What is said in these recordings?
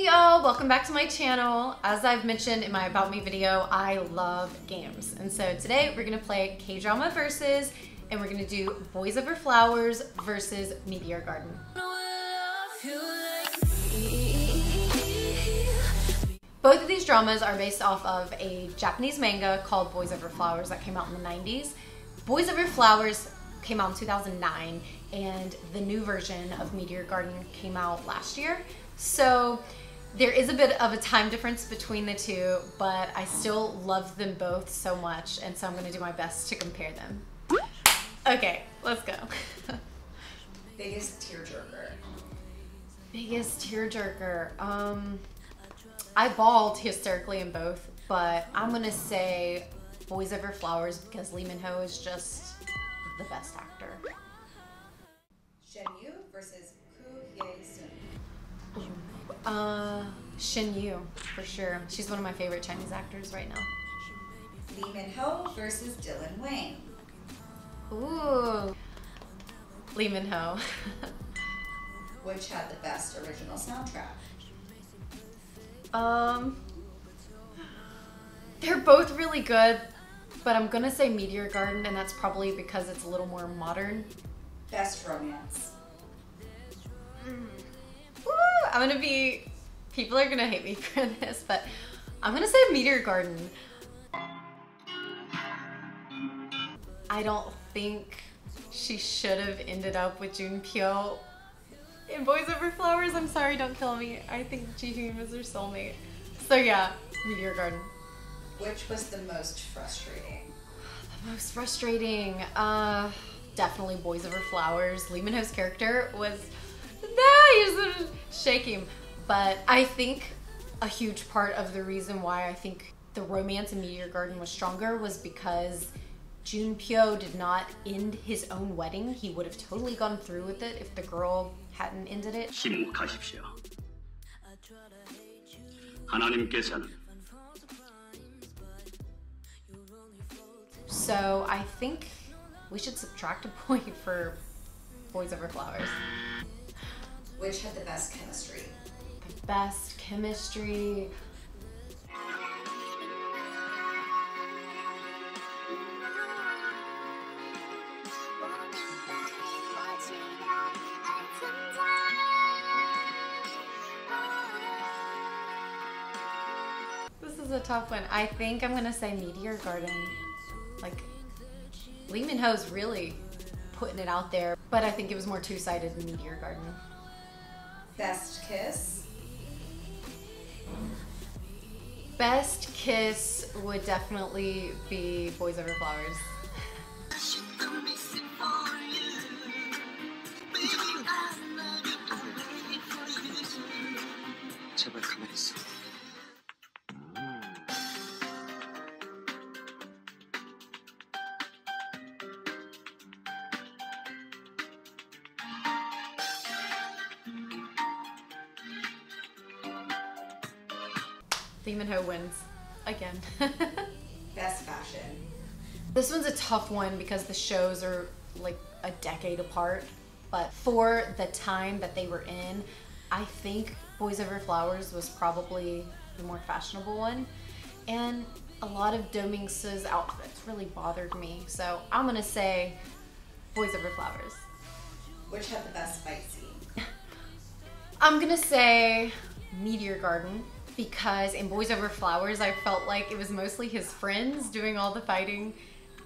Hey y'all, welcome back to my channel. As I've mentioned in my About Me video, I love games. And so today we're gonna play K-Drama Versus, and we're gonna do Boys Over Flowers versus Meteor Garden. Both of these dramas are based off of a Japanese manga called Boys Over Flowers that came out in the 90s. Boys Over Flowers came out in 2009 and the new version of Meteor Garden came out last year. So there is a bit of a time difference between the two, but I still love them both so much, and so I'm gonna do my best to compare them. Okay, let's go. Biggest tearjerker. Biggest tearjerker. Um, I bawled hysterically in both, but I'm gonna say Boys Over Flowers because Lee Min Ho is just the best actor. Shen Yue versus Koo Hye Sun. Uh, Shen Yue, for sure. She's one of my favorite Chinese actors right now. Lee Min Ho versus Dylan Wang. Ooh. Lee Min Ho. Which had the best original soundtrack? um, they're both really good, but I'm gonna say Meteor Garden, and that's probably because it's a little more modern. Best romance. Woo! I'm gonna be. People are gonna hate me for this, but I'm gonna say Meteor Garden. I don't think she should have ended up with Jun Pyo in Boys Over Flowers. I'm sorry, don't kill me. I think Ji Hoon was her soulmate. So yeah, Meteor Garden. Which was the most frustrating? The most frustrating. Uh, definitely Boys Over Flowers. Lee Min Ho's character was nah, he was shaking. But I think a huge part of the reason why I think the romance in Meteor Garden was stronger was because Jun Pyo did not end his own wedding. He would have totally gone through with it if the girl hadn't ended it. 침묵하십시오. 하나님께서는 So I think we should subtract a point for Boys Over Flowers. Which had the best chemistry? The best chemistry. This is a tough one. I think I'm gonna say Meteor Garden. Like, Lee Min Ho's really putting it out there, but I think it was more two-sided in Meteor Garden. Best kiss? Best kiss would definitely be Boys Over Flowers. 제발 가만히 있어. Min Ho wins again. Best fashion? this one's a tough one because the shows are like a decade apart, but for the time that they were in, I think Boys Over Flowers was probably the more fashionable one. And a lot of Do Ming outfits really bothered me. So I'm gonna say Boys Over Flowers. Which had the best fight scene? I'm gonna say Meteor Garden because in Boys Over Flowers, I felt like it was mostly his friends doing all the fighting,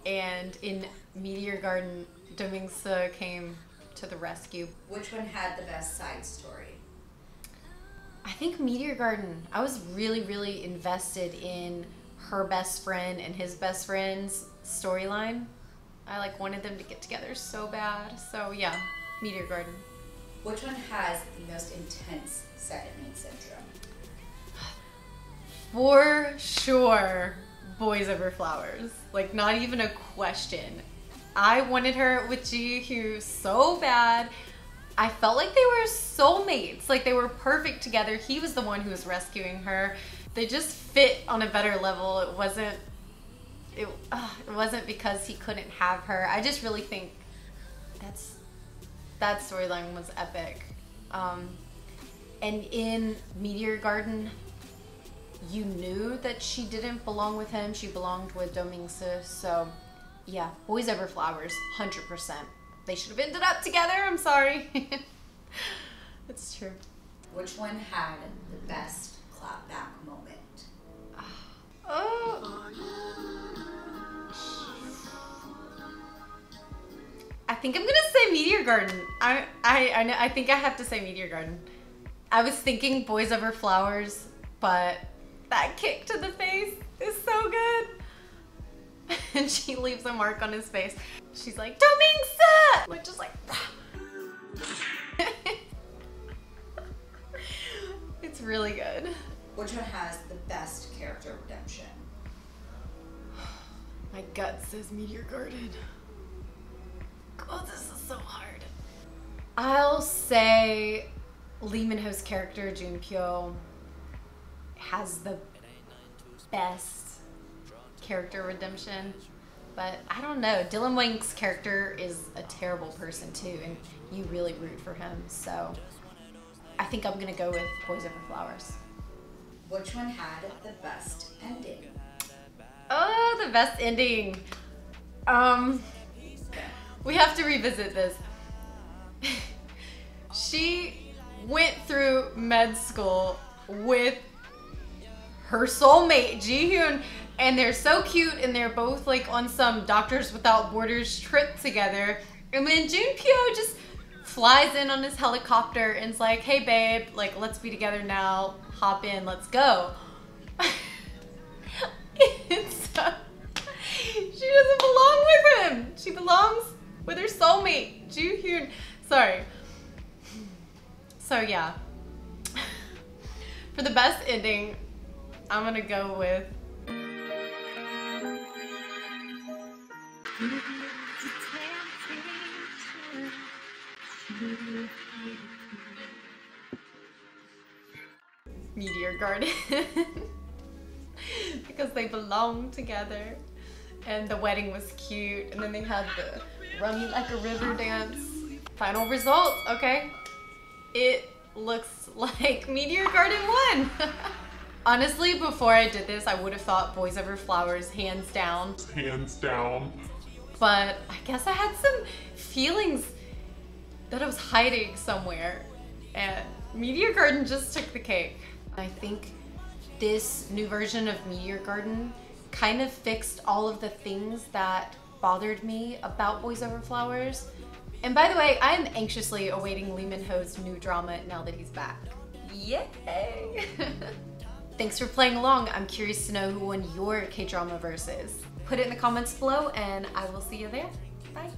and in Meteor Garden, Do came to the rescue. Which one had the best side story? I think Meteor Garden. I was really, really invested in her best friend and his best friend's storyline. I like wanted them to get together so bad. So yeah, Meteor Garden. Which one has the most intense second main syndrome? For sure, Boys Over Flowers. Like, not even a question. I wanted her with Ji Hyo so bad. I felt like they were soulmates. Like, they were perfect together. He was the one who was rescuing her. They just fit on a better level. It wasn't. It, uh, it wasn't because he couldn't have her. I just really think that's that storyline was epic. Um, And in Meteor Garden, you knew that she didn't belong with him. She belonged with Dao Ming Si. So, yeah, Boys Over Flowers, 100%. They should have ended up together. I'm sorry. it's true. Which one had the best clapback moment? Oh. I think I'm gonna say Meteor Garden. I I I, know, I think I have to say Meteor Garden. I was thinking Boys Over Flowers, but that kick to the face is so good. And she leaves a mark on his face. She's like, Dao Ming Si! Like just like It's really good. Which one has the best character redemption? My gut says Meteor Garden. Oh, this is so hard. I'll say Lee Min Ho's character, Junpyo, has the best character redemption. But I don't know. Dylan Wang's character is a terrible person too, and you really root for him. So I think I'm gonna go with Boys Over Flowers. Which one had the best ending? Oh, the best ending. Um, we have to revisit this. she went through med school with her soulmate, Jihoon, and they're so cute, and they're both like on some Doctors Without Borders trip together. And then Junpyo just flies in on his helicopter and's like, "Hey, babe, like let's be together now. Hop in, let's go." uh, she doesn't belong with him. She belongs with her soulmate, Joo-hyun. Sorry. So yeah. For the best ending, I'm gonna go with Meteor Garden. because they belong together. And the wedding was cute. And then they had the Run Like a River dance. Final results, okay? It looks like Meteor Garden won. Honestly, before I did this, I would have thought Boys Over Flowers hands down. Hands down. But I guess I had some feelings that I was hiding somewhere. And Meteor Garden just took the cake. I think this new version of Meteor Garden kind of fixed all of the things that bothered me about Boys Over Flowers. And by the way, I am anxiously awaiting Lee Min Ho's new drama now that he's back. Yay! Thanks for playing along. I'm curious to know who won your K-drama versus. Put it in the comments below and I will see you there. Bye.